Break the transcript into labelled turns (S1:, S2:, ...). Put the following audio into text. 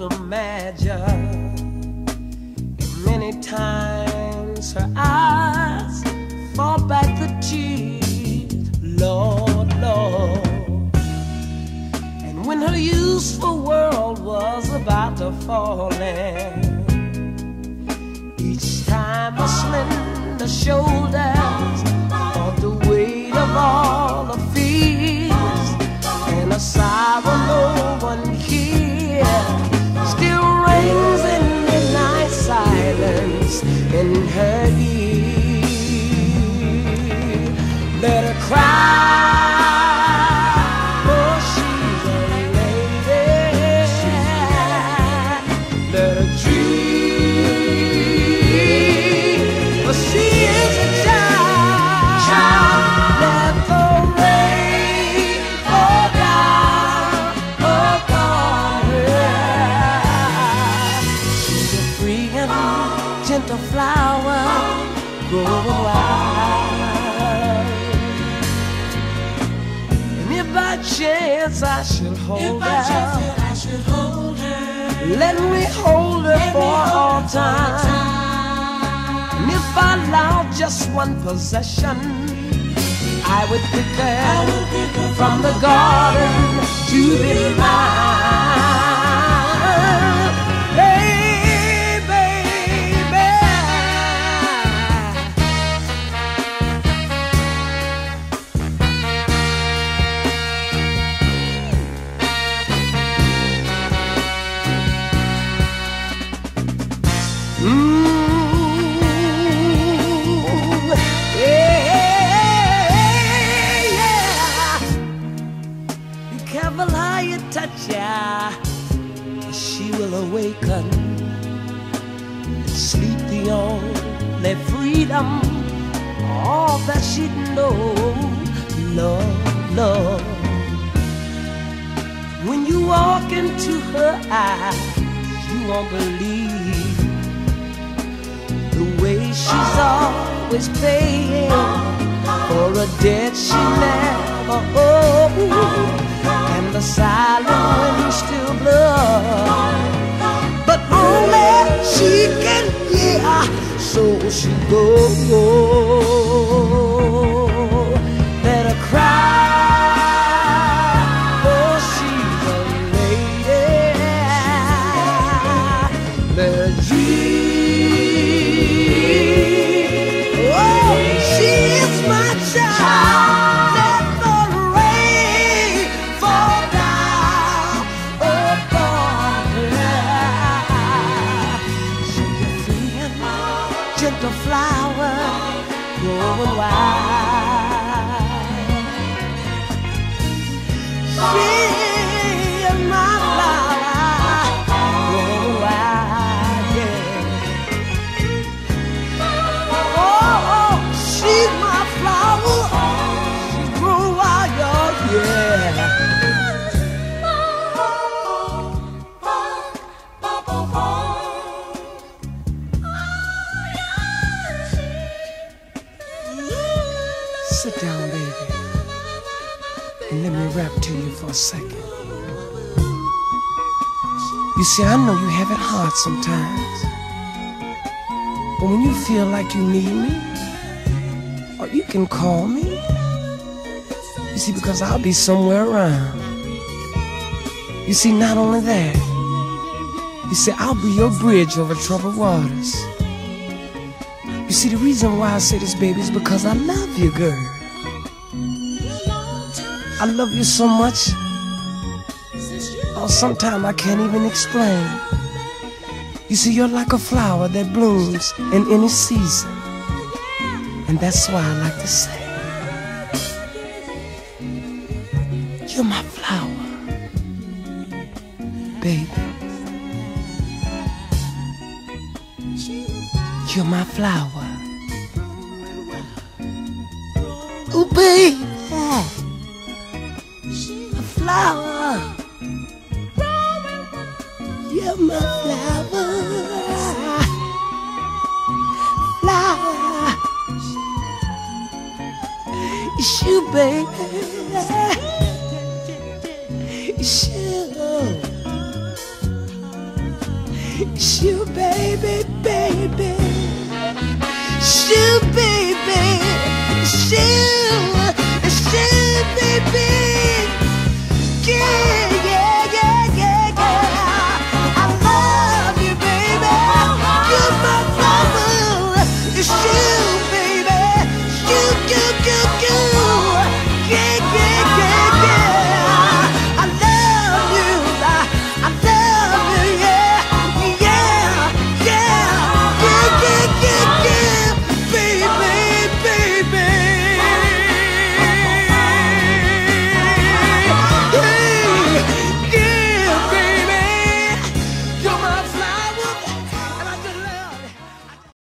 S1: imagine. Many times her eyes fall back the tears, Lord, Lord. And when her useful world was about to fall in, each time her slender shoulders felt the weight of all gentle flower growing wild. And if by chance I should hold her, let me hold her for all time. And if I allow just one possession, I would pick her from the garden to be mine. You touch. She will awaken. Sleep the only freedom. All that know. Love, love. When you walk into her eyes, you won't believe she's always paying for a debt she never owed, and the silent wind still blows. But only she can hear, so she goes. Wild. She rap to you for a second. You see, I know you have it hard sometimes. But when you feel like you need me, or you can call me. You see, because I'll be somewhere around. You see, not only that, you see, I'll be your bridge over troubled waters. You see, the reason why I say this, baby, is because I love you, girl. I love you so much. Oh, sometimes I can't even explain. You see, you're like a flower that blooms in any season. And that's why I like to say, You're my flower, baby. You're my flower. Oh, baby. Flower. You're my flower. Flower. It's you, baby. Shoo, baby, baby. Shoo, baby.